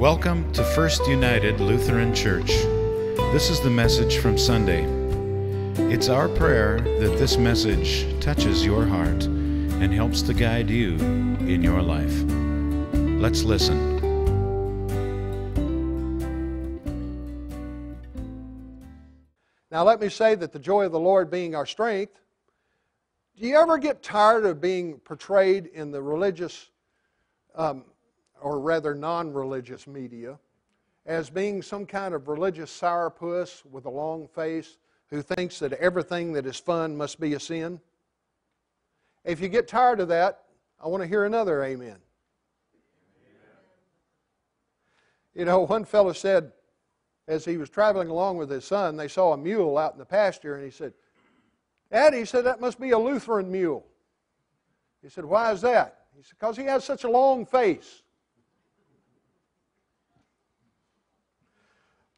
Welcome to First United Lutheran Church. This is the message from Sunday. It's our prayer that this message touches your heart and helps to guide you in your life. Let's listen. Now, let me say that the joy of the Lord being our strength, do you ever get tired of being portrayed in the religious, um, or rather non religious media, as being some kind of religious sourpuss with a long face who thinks that everything that is fun must be a sin? If you get tired of that, I want to hear another amen. You know, one fellow said, as he was traveling along with his son, they saw a mule out in the pasture, and he said, Dad, he said, that must be a Lutheran mule. He said, Why is that? He said, Because he has such a long face.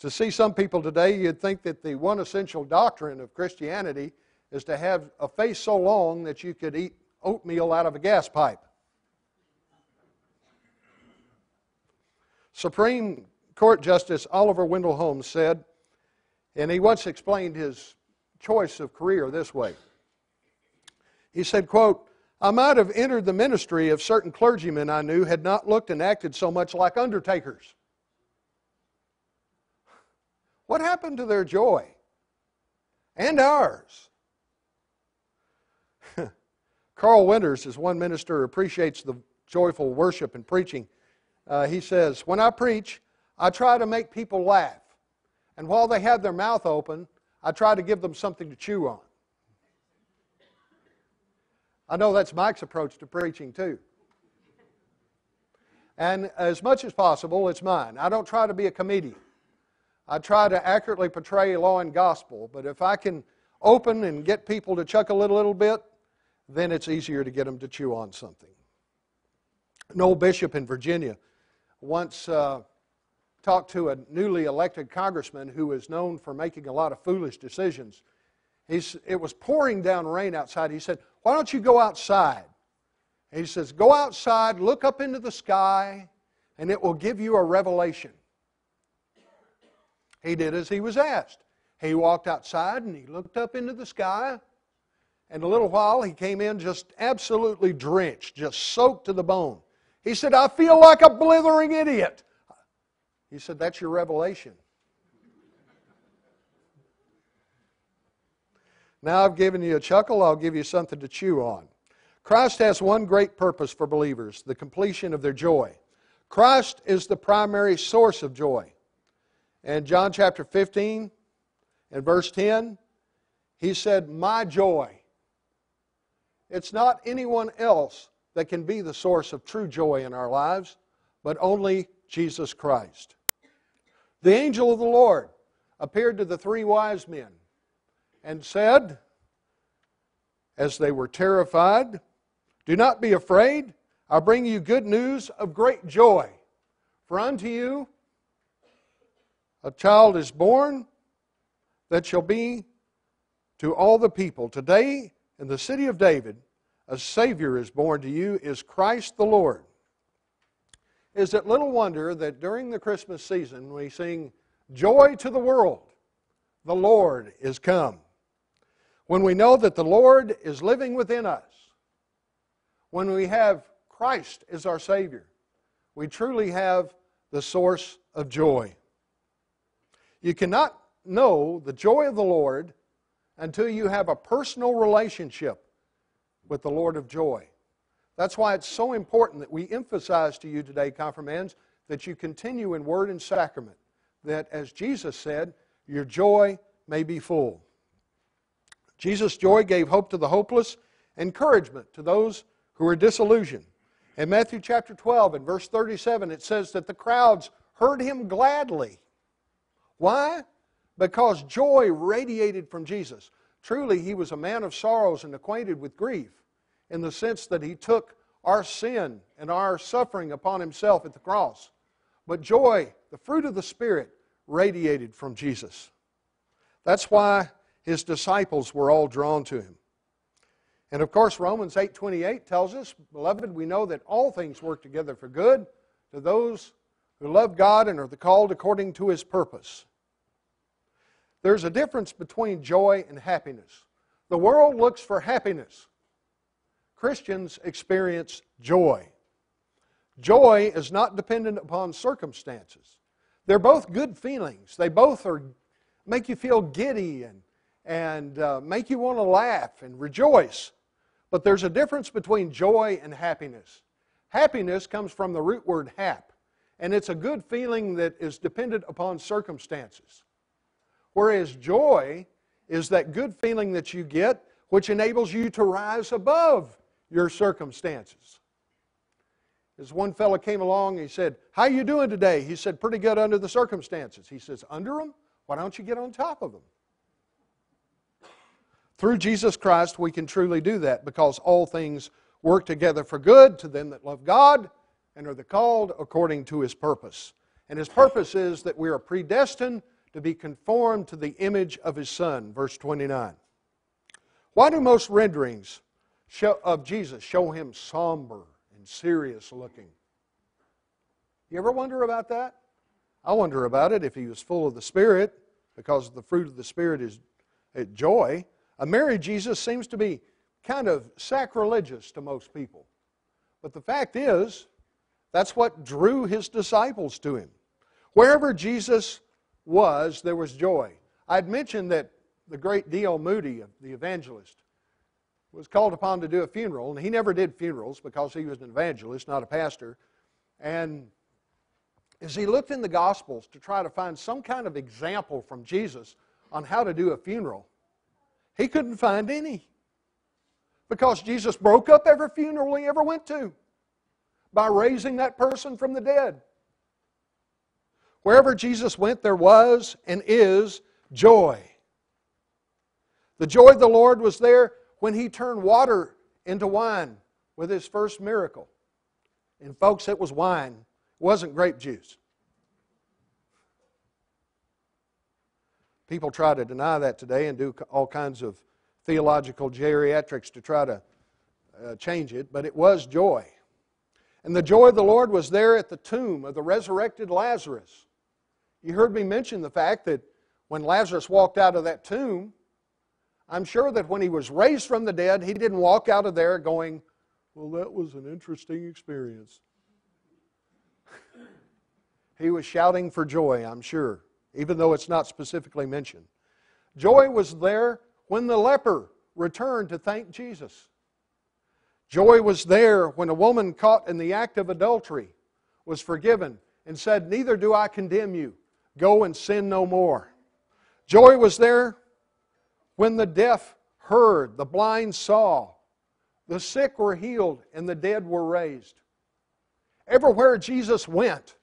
To see some people today, you'd think that the one essential doctrine of Christianity is to have a face so long that you could eat oatmeal out of a gas pipe. Supreme Court Justice Oliver Wendell Holmes said, and he once explained his choice of career this way. He said, quote, I might have entered the ministry if certain clergymen I knew had not looked and acted so much like undertakers. What happened to their joy? And ours. Carl Winters, as one minister who appreciates the joyful worship and preaching, uh, he says, When I preach, I try to make people laugh. And while they have their mouth open, I try to give them something to chew on. I know that's Mike's approach to preaching, too. And as much as possible, it's mine. I don't try to be a comedian. I try to accurately portray law and gospel, but if I can open and get people to chuckle a little, bit, then it's easier to get them to chew on something. An old bishop in Virginia once uh, talked to a newly elected congressman who was known for making a lot of foolish decisions. He's, it was pouring down rain outside. He said, Why don't you go outside? He says, Go outside, look up into the sky, and it will give you a revelation. He did as he was asked. He walked outside and he looked up into the sky. And a little while, he came in just absolutely drenched, just soaked to the bone. He said, I feel like a blithering idiot. He said, That's your revelation. Now I've given you a chuckle, I'll give you something to chew on. Christ has one great purpose for believers the completion of their joy. Christ is the primary source of joy. And John chapter 15 and verse 10, he said, My joy. It's not anyone else that can be the source of true joy in our lives, but only Jesus Christ. The angel of the Lord appeared to the three wise men and said, as they were terrified, Do not be afraid. I bring you good news of great joy. For unto you a child is born that shall be to all the people. Today, in the city of David, a Savior is born to you, is Christ the Lord. Is it little wonder that during the Christmas season we sing, Joy to the world, the Lord is come. When we know that the Lord is living within us, when we have Christ as our Savior, we truly have the source of joy. You cannot know the joy of the Lord until you have a personal relationship with the Lord of joy. That's why it's so important that we emphasize to you today, confirmands, that you continue in word and sacrament, that as Jesus said, your joy may be full. Jesus' joy gave hope to the hopeless, encouragement to those who are disillusioned. In Matthew chapter 12 and verse 37, it says that the crowds heard him gladly why? Because joy radiated from Jesus. Truly, he was a man of sorrows and acquainted with grief in the sense that he took our sin and our suffering upon himself at the cross. But joy, the fruit of the Spirit, radiated from Jesus. That's why his disciples were all drawn to him. And of course, Romans 8:28 tells us, beloved, we know that all things work together for good to those who love God and are the called according to his purpose. There's a difference between joy and happiness. The world looks for happiness. Christians experience joy. Joy is not dependent upon circumstances. They're both good feelings. They both are make you feel giddy and, and uh, make you want to laugh and rejoice. But there's a difference between joy and happiness. Happiness comes from the root word hap, and it's a good feeling that is dependent upon circumstances. Whereas joy is that good feeling that you get which enables you to rise above your circumstances. As one fellow came along, he said, How you doing today? He said, Pretty good under the circumstances. He says, Under them? Why don't you get on top of them? Through Jesus Christ, we can truly do that because all things work together for good to them that love God and are the called according to his purpose. And his purpose is that we are predestined to be conformed to the image of his Son. Verse 29. Why do most renderings of Jesus show him somber and serious looking? You ever wonder about that? I wonder about it if he was full of the Spirit, because the fruit of the Spirit is eh, joy. A merry Jesus seems to be kind of sacrilegious to most people. But the fact is, that's what drew his disciples to him. Wherever Jesus was, there was joy. I'd mentioned that the great D.L. Moody, the evangelist, was called upon to do a funeral, and he never did funerals because he was an evangelist, not a pastor. And as he looked in the Gospels to try to find some kind of example from Jesus on how to do a funeral, he couldn't find any. Because Jesus broke up every funeral he ever went to by raising that person from the dead. Wherever Jesus went, there was and is joy. The joy of the Lord was there when he turned water into wine with his first miracle. And, folks, it was wine it wasn't grape juice. People try to deny that today and do all kinds of theological geriatrics to try to uh, change it, but it was joy. And the joy of the Lord was there at the tomb of the resurrected Lazarus. You heard me mention the fact that when Lazarus walked out of that tomb, I'm sure that when he was raised from the dead, he didn't walk out of there going, Well, that was an interesting experience. He was shouting for joy, I'm sure, even though it's not specifically mentioned. Joy was there when the leper returned to thank Jesus. Joy was there when a woman caught in the act of adultery was forgiven and said, Neither do I condemn you. Go and sin no more. Joy was there when the deaf heard, the blind saw, the sick were healed, and the dead were raised. Everywhere Jesus went,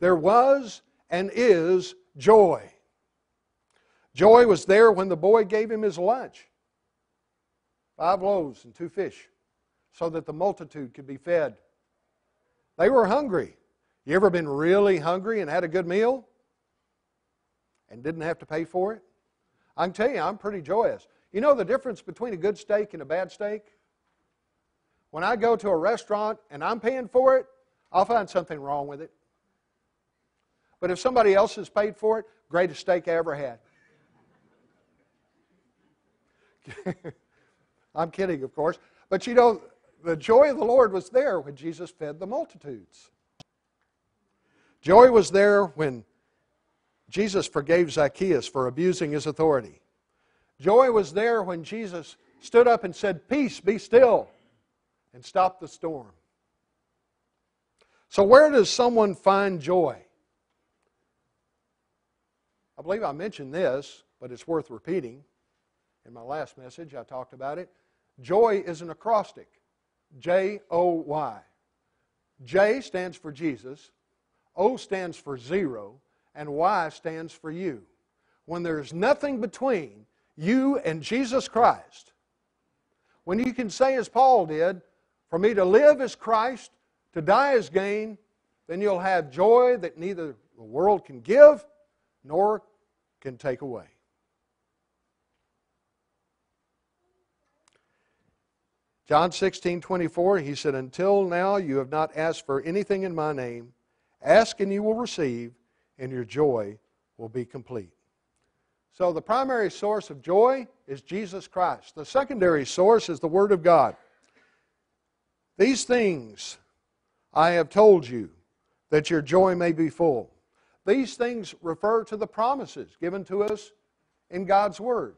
there was and is joy. Joy was there when the boy gave him his lunch five loaves and two fish so that the multitude could be fed. They were hungry. You ever been really hungry and had a good meal and didn't have to pay for it? I can tell you, I'm pretty joyous. You know the difference between a good steak and a bad steak? When I go to a restaurant and I'm paying for it, I'll find something wrong with it. But if somebody else has paid for it, greatest steak I ever had. I'm kidding, of course. But you know, the joy of the Lord was there when Jesus fed the multitudes. Joy was there when Jesus forgave Zacchaeus for abusing his authority. Joy was there when Jesus stood up and said, Peace, be still, and stopped the storm. So, where does someone find joy? I believe I mentioned this, but it's worth repeating. In my last message, I talked about it. Joy is an acrostic J O Y. J stands for Jesus, O stands for zero, and Y stands for you. When there's nothing between you and Jesus Christ, when you can say, as Paul did, for me to live is Christ, to die is gain, then you'll have joy that neither the world can give nor can take away. John 16, 24, he said, Until now you have not asked for anything in my name. Ask and you will receive, and your joy will be complete. So, the primary source of joy is Jesus Christ. The secondary source is the Word of God. These things I have told you, that your joy may be full. These things refer to the promises given to us in God's Word.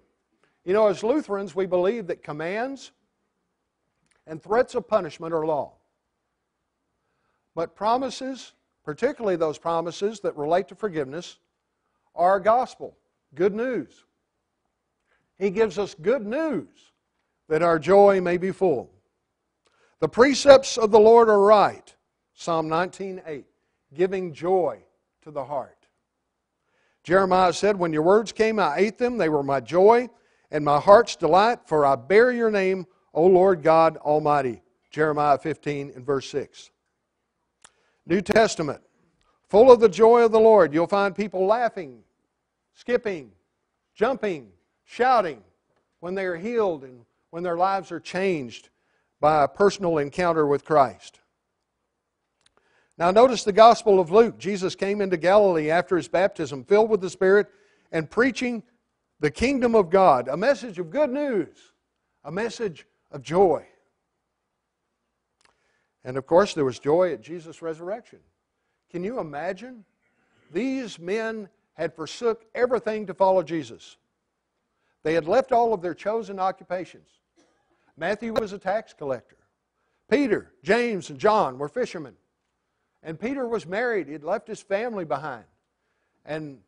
You know, as Lutherans, we believe that commands and threats of punishment are law. But promises, particularly those promises that relate to forgiveness, are gospel, good news. He gives us good news that our joy may be full. The precepts of the Lord are right, Psalm 19:8, giving joy to the heart. Jeremiah said, When your words came, I ate them. They were my joy and my heart's delight, for I bear your name, O Lord God Almighty. Jeremiah 15 and verse 6. New Testament, full of the joy of the Lord. You'll find people laughing, skipping, jumping, shouting when they are healed and when their lives are changed by a personal encounter with Christ. Now, notice the Gospel of Luke. Jesus came into Galilee after his baptism, filled with the Spirit, and preaching the kingdom of God, a message of good news, a message of joy. And of course, there was joy at Jesus' resurrection. Can you imagine? These men had forsook everything to follow Jesus. They had left all of their chosen occupations. Matthew was a tax collector. Peter, James, and John were fishermen. And Peter was married. He'd left his family behind. And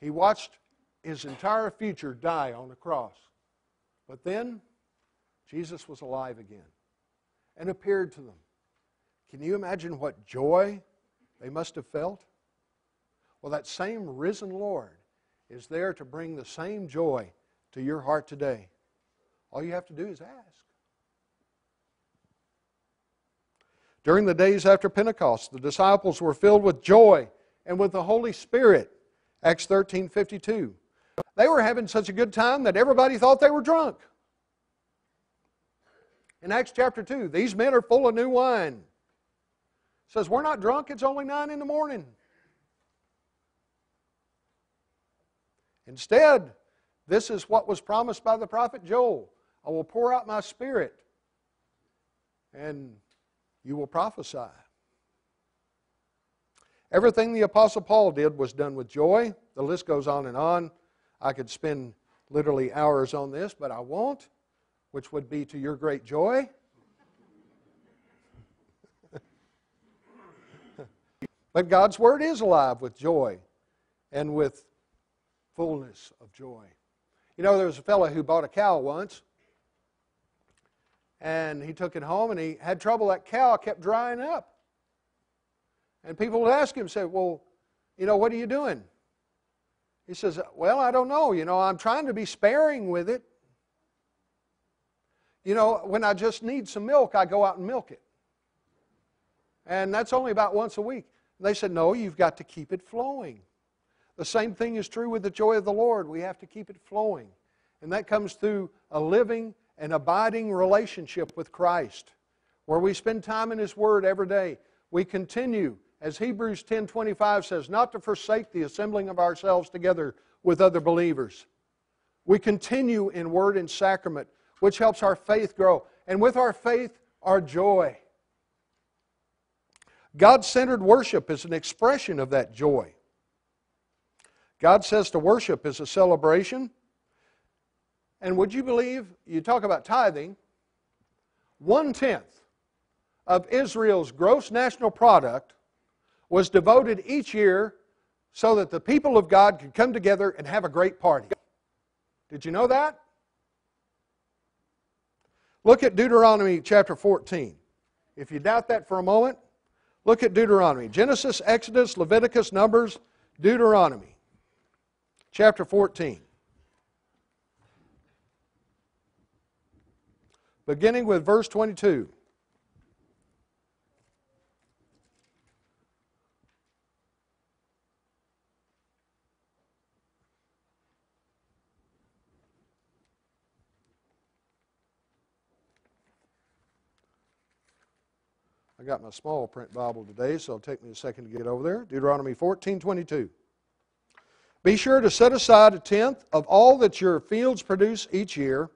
he watched his entire future die on the cross. But then, Jesus was alive again and appeared to them. Can you imagine what joy they must have felt? Well, that same risen Lord is there to bring the same joy to your heart today. All you have to do is ask. During the days after Pentecost, the disciples were filled with joy and with the Holy Spirit. Acts 13 52. They were having such a good time that everybody thought they were drunk. In Acts chapter 2, these men are full of new wine. Says, We're not drunk, it's only 9 in the morning. Instead, this is what was promised by the prophet Joel I will pour out my spirit, and you will prophesy. Everything the Apostle Paul did was done with joy. The list goes on and on. I could spend literally hours on this, but I won't, which would be to your great joy. but God's Word is alive with joy and with fullness of joy. You know, there was a fellow who bought a cow once, and he took it home and he had trouble. That cow kept drying up. And people would ask him, say, Well, you know, what are you doing? He says, Well, I don't know. You know, I'm trying to be sparing with it. You know, when I just need some milk, I go out and milk it. And that's only about once a week. And they said, No, you've got to keep it flowing. The same thing is true with the joy of the Lord. We have to keep it flowing. And that comes through a living an abiding relationship with Christ, where we spend time in His Word every day. We continue, as Hebrews 10:25 says, not to forsake the assembling of ourselves together with other believers. We continue in word and sacrament, which helps our faith grow, and with our faith, our joy. God centered worship is an expression of that joy. God says to worship is a celebration and would you believe, you talk about tithing, one tenth of Israel's gross national product was devoted each year so that the people of God could come together and have a great party. Did you know that? Look at Deuteronomy chapter 14. If you doubt that for a moment, look at Deuteronomy. Genesis, Exodus, Leviticus, Numbers, Deuteronomy chapter 14. beginning with verse 22. I got my small print Bible today, so it'll take me a second to get over there. Deuteronomy 14 22. Be sure to set aside a tenth of all that your fields produce each year.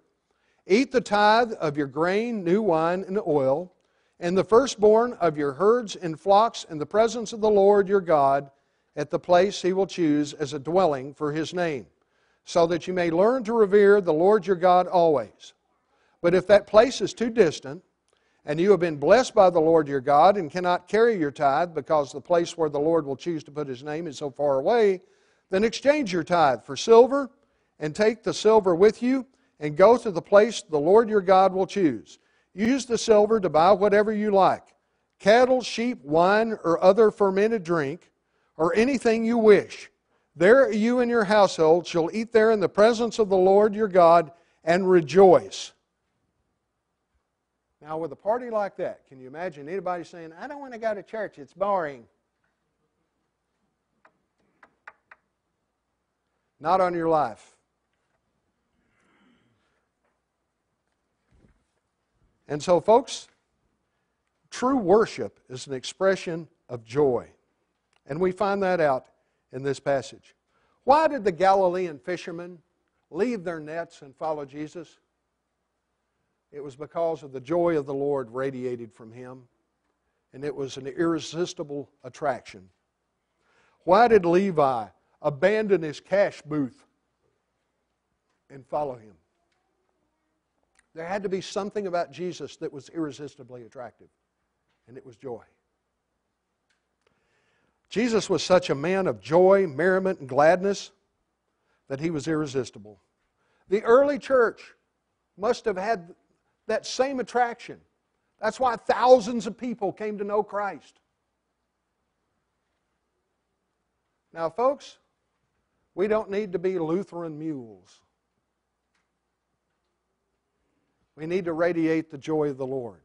Eat the tithe of your grain, new wine, and oil, and the firstborn of your herds and flocks in the presence of the Lord your God at the place he will choose as a dwelling for his name, so that you may learn to revere the Lord your God always. But if that place is too distant, and you have been blessed by the Lord your God and cannot carry your tithe because the place where the Lord will choose to put his name is so far away, then exchange your tithe for silver and take the silver with you and go to the place the Lord your God will choose. Use the silver to buy whatever you like cattle, sheep, wine, or other fermented drink, or anything you wish. There you and your household shall eat there in the presence of the Lord your God and rejoice. Now, with a party like that, can you imagine anybody saying, I don't want to go to church, it's boring? Not on your life. And so, folks, true worship is an expression of joy. And we find that out in this passage. Why did the Galilean fishermen leave their nets and follow Jesus? It was because of the joy of the Lord radiated from him, and it was an irresistible attraction. Why did Levi abandon his cash booth and follow him? There had to be something about Jesus that was irresistibly attractive, and it was joy. Jesus was such a man of joy, merriment, and gladness that he was irresistible. The early church must have had that same attraction. That's why thousands of people came to know Christ. Now, folks, we don't need to be Lutheran mules. We need to radiate the joy of the Lord.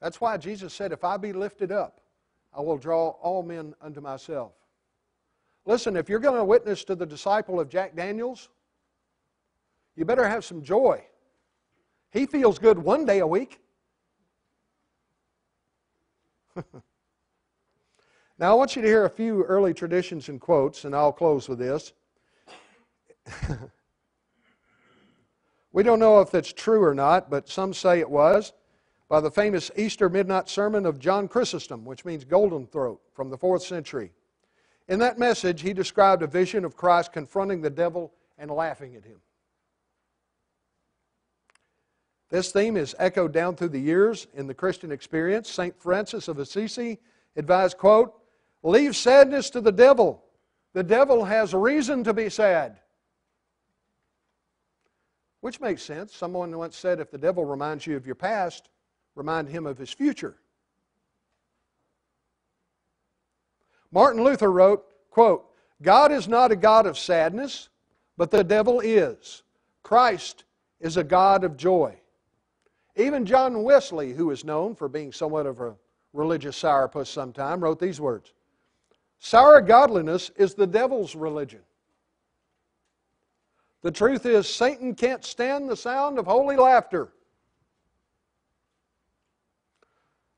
That's why Jesus said, If I be lifted up, I will draw all men unto myself. Listen, if you're going to witness to the disciple of Jack Daniels, you better have some joy. He feels good one day a week. now, I want you to hear a few early traditions and quotes, and I'll close with this. we don't know if that's true or not, but some say it was by the famous Easter midnight sermon of John Chrysostom, which means golden throat, from the fourth century. In that message, he described a vision of Christ confronting the devil and laughing at him. This theme is echoed down through the years in the Christian experience. St. Francis of Assisi advised, quote, Leave sadness to the devil. The devil has reason to be sad. Which makes sense. Someone once said if the devil reminds you of your past, remind him of his future. Martin Luther wrote, quote, God is not a God of sadness, but the devil is. Christ is a God of joy. Even John Wesley, who is known for being somewhat of a religious sourpuss sometime, wrote these words Sour godliness is the devil's religion. The truth is, Satan can't stand the sound of holy laughter.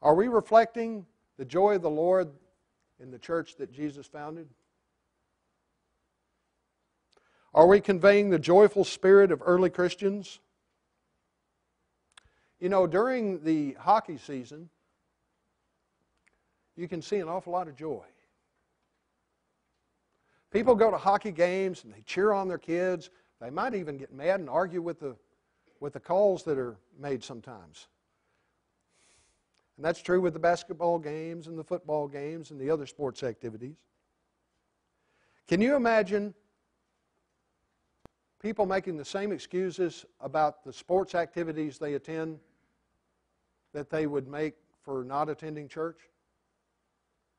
Are we reflecting the joy of the Lord in the church that Jesus founded? Are we conveying the joyful spirit of early Christians? You know, during the hockey season, you can see an awful lot of joy. People go to hockey games and they cheer on their kids. They might even get mad and argue with the, with the calls that are made sometimes. And that's true with the basketball games and the football games and the other sports activities. Can you imagine people making the same excuses about the sports activities they attend that they would make for not attending church?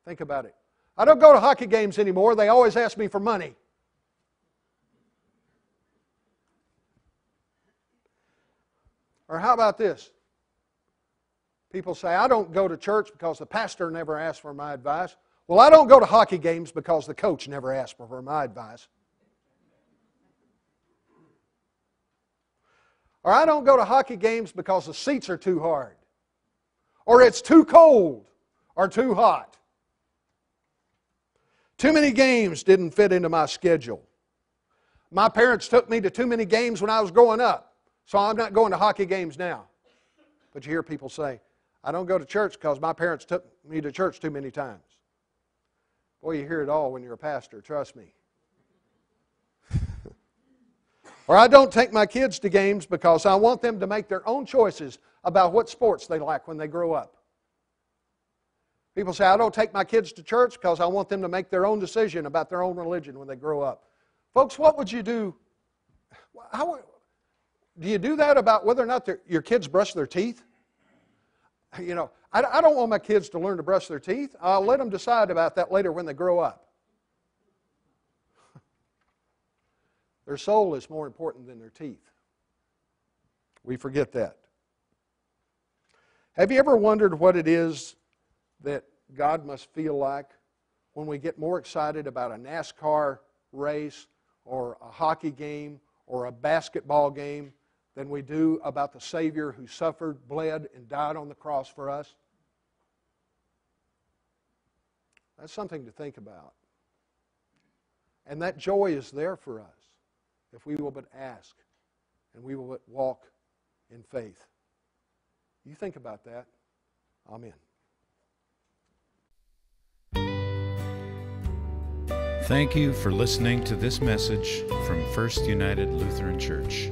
Think about it. I don't go to hockey games anymore. They always ask me for money. Or how about this? People say, I don't go to church because the pastor never asked for my advice. Well, I don't go to hockey games because the coach never asked for my advice. Or I don't go to hockey games because the seats are too hard. Or it's too cold or too hot. Too many games didn't fit into my schedule. My parents took me to too many games when I was growing up, so I'm not going to hockey games now. But you hear people say, I don't go to church because my parents took me to church too many times. Boy, you hear it all when you're a pastor, trust me. Or I don't take my kids to games because I want them to make their own choices about what sports they like when they grow up. People say, I don't take my kids to church because I want them to make their own decision about their own religion when they grow up. Folks, what would you do? How, do you do that about whether or not your kids brush their teeth? You know, I, I don't want my kids to learn to brush their teeth. I'll let them decide about that later when they grow up. Their soul is more important than their teeth. We forget that. Have you ever wondered what it is that God must feel like when we get more excited about a NASCAR race or a hockey game or a basketball game than we do about the Savior who suffered, bled, and died on the cross for us? That's something to think about. And that joy is there for us if we will but ask and we will but walk in faith. You think about that. Amen. Thank you for listening to this message from First United Lutheran Church.